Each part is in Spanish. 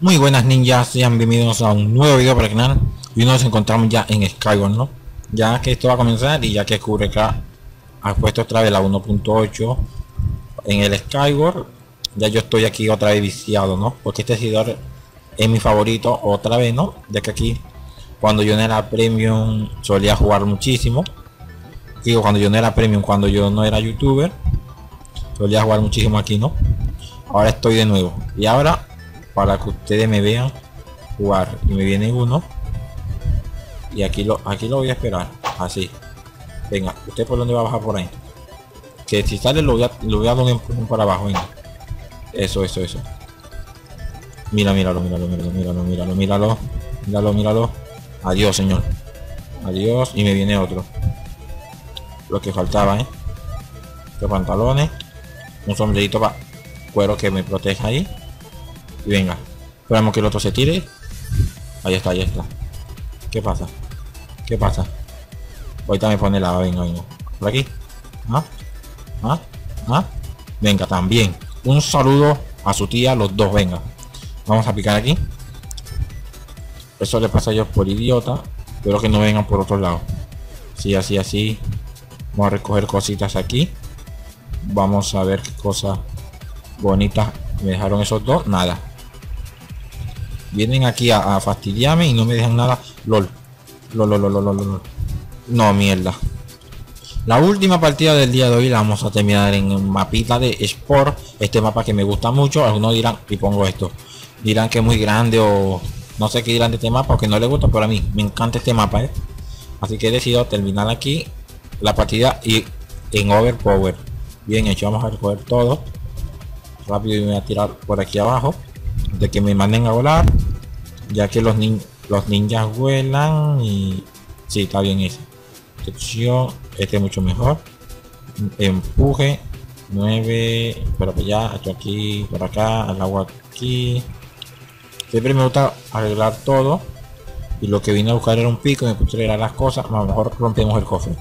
Muy buenas ninjas, sean bienvenidos a un nuevo video para el canal y nos encontramos ya en Skyward, ¿no? Ya que esto va a comenzar y ya que acá ha puesto otra vez la 1.8 en el Skyward ya yo estoy aquí otra vez viciado, ¿no? Porque este servidor es mi favorito otra vez, ¿no? Ya que aquí cuando yo no era premium solía jugar muchísimo digo cuando yo no era premium cuando yo no era youtuber solía jugar muchísimo aquí, ¿no? Ahora estoy de nuevo y ahora para que ustedes me vean jugar. Y me viene uno. Y aquí lo aquí lo voy a esperar. Así. Venga usted por dónde va a bajar por ahí que si sale lo voy a lo voy a dar un para abajo venga. Eso eso eso. Mira míralo míralo míralo míralo míralo míralo. Míralo míralo. Adiós señor. Adiós. Y me viene otro. Lo que faltaba eh que pantalones. Un sombrerito para cuero que me proteja ahí y venga. Esperamos que el otro se tire. Ahí está, ahí está. ¿Qué pasa? ¿Qué pasa? Ahorita me pone la venga, venga. Por aquí. ¿Ah? ¿Ah? ¿Ah? Venga, también. Un saludo a su tía, los dos, venga. Vamos a picar aquí. Eso le pasa a ellos por idiota. Pero que no vengan por otro lado. Sí, así, así. Vamos a recoger cositas aquí. Vamos a ver qué cosas bonitas me dejaron esos dos. Nada. Vienen aquí a, fastidiarme y no me dejan nada. LOL. LOL, LOL, LOL, LOL, No, mierda. La última partida del día de hoy la vamos a terminar en un mapita de Sport. Este mapa que me gusta mucho. Algunos dirán, y pongo esto. Dirán que es muy grande o no sé qué dirán de este mapa o que no les gusta, pero a mí me encanta este mapa. ¿eh? Así que he decidido terminar aquí la partida y en Overpower. Bien hecho, vamos a recoger todo. Rápido y me voy a tirar por aquí abajo de que me manden a volar ya que los, los ninjas vuelan y si está bien eso sección este mucho mejor. Empuje 9 pero pues ya esto aquí por acá al agua aquí. Siempre me gusta arreglar todo y lo que vine a buscar era un pico me puse a las cosas a lo mejor rompemos el cofre.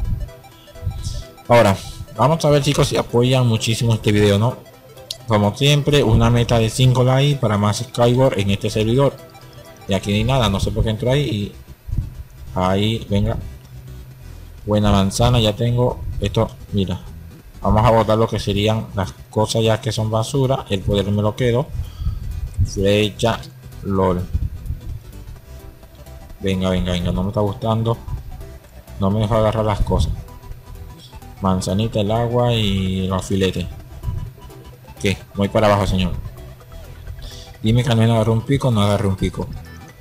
Ahora vamos a ver chicos si apoyan muchísimo este video no como siempre, una meta de 5 likes para más Skyward en este servidor. Y aquí ni nada, no sé por qué entro ahí y ahí, venga. Buena manzana, ya tengo esto, mira. Vamos a botar lo que serían las cosas ya que son basura. El poder me lo quedo. Flecha, LOL. Venga, venga, venga, no me está gustando. No me deja agarrar las cosas. Manzanita, el agua y los filetes. ¿Qué? Voy para abajo, señor. Dime que al menos agarre un pico, no agarre un pico.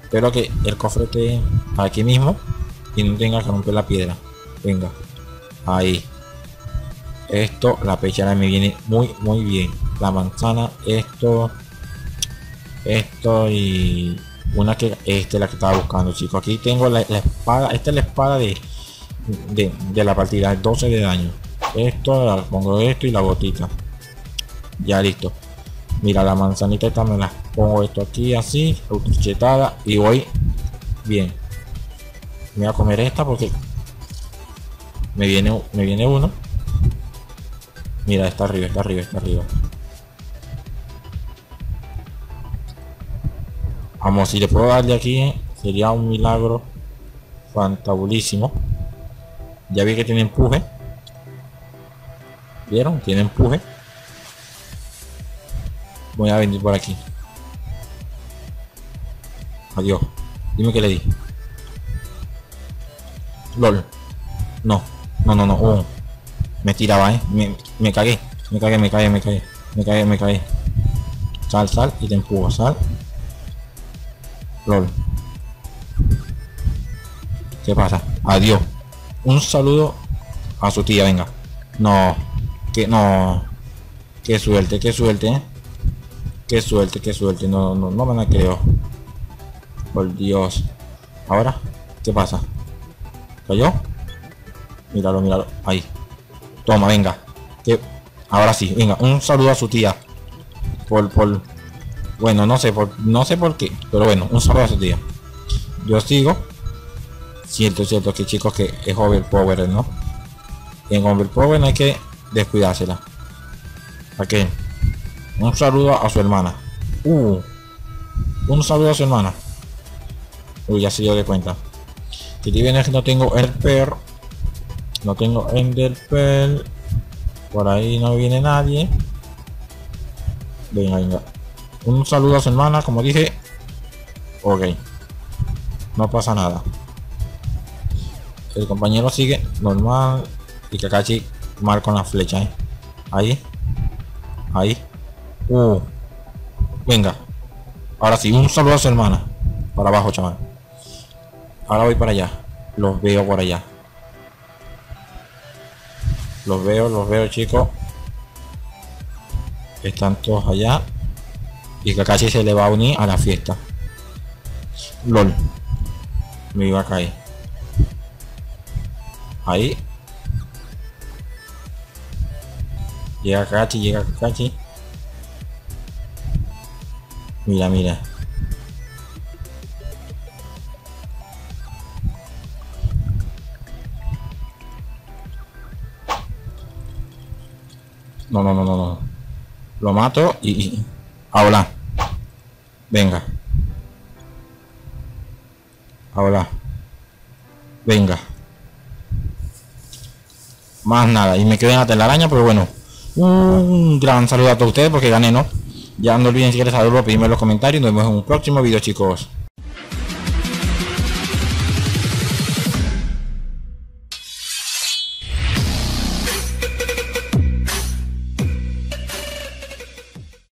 Espero que el cofre esté aquí mismo y no tenga que romper la piedra. Venga. Ahí. Esto, la pechera me viene muy, muy bien. La manzana, esto. Esto y una que esta es la que estaba buscando, chicos. Aquí tengo la, espada. Esta es la espada de, de, de la partida. 12 de daño. Esto, pongo esto y la botita ya listo mira la manzanita esta me la pongo esto aquí así chetada y voy bien. Me voy a comer esta porque me viene me viene uno. Mira está arriba está arriba está arriba. Vamos si le puedo darle aquí sería un milagro fantabulísimo. Ya vi que tiene empuje. Vieron tiene empuje Voy a venir por aquí. Adiós. Dime que le di. LOL. No. No, no, no. Oh. Me tiraba, eh. Me, me cagué. Me cagué, me cagué, me cagué. Me cagué, me cagué. Sal, sal y te empujo. Sal. LOL. ¿Qué pasa? Adiós. Un saludo a su tía, venga. No. Que no. Qué suerte, qué suerte, eh. Qué suerte, qué suerte. No, no, no me la creo. Por Dios. Ahora, ¿qué pasa? ¿Cayó? Míralo, míralo. Ahí. Toma, venga. Que... Ahora sí, venga. Un saludo a su tía. Por, por... Bueno, no sé por, no sé por qué. Pero bueno, un saludo a su tía. Yo sigo. Cierto, cierto que chicos que es overpower, ¿no? En overpower no hay que descuidársela. ¿Para qué? Un saludo a su hermana. Uh, Un saludo a su hermana. Uy, ya se dio de cuenta. Si que no tengo el per. No tengo Enderpearl. Por ahí no viene nadie. Venga, venga. Un saludo a su hermana, como dije. Ok. No pasa nada. El compañero sigue normal. Y Kakashi mal con la flecha, ¿eh? Ahí. Ahí. Uh. Venga. Ahora sí, un saludo a su hermana. Para abajo, chaval. Ahora voy para allá. Los veo por allá. Los veo, los veo, chicos. Están todos allá. Y Kakashi se le va a unir a la fiesta. LOL. Me iba a caer. Ahí. Llega Kakashi, llega Kakashi. Mira, mira. No, no, no, no, no. Lo mato y... y... Ahora. Venga. Ahora. Venga. Más nada. Y me quedo en la telaraña, pero bueno. Un gran saludo a todos ustedes porque gané, ¿no? Ya no olviden si quieres saludarlo, pedirme en los comentarios. Nos vemos en un próximo video, chicos.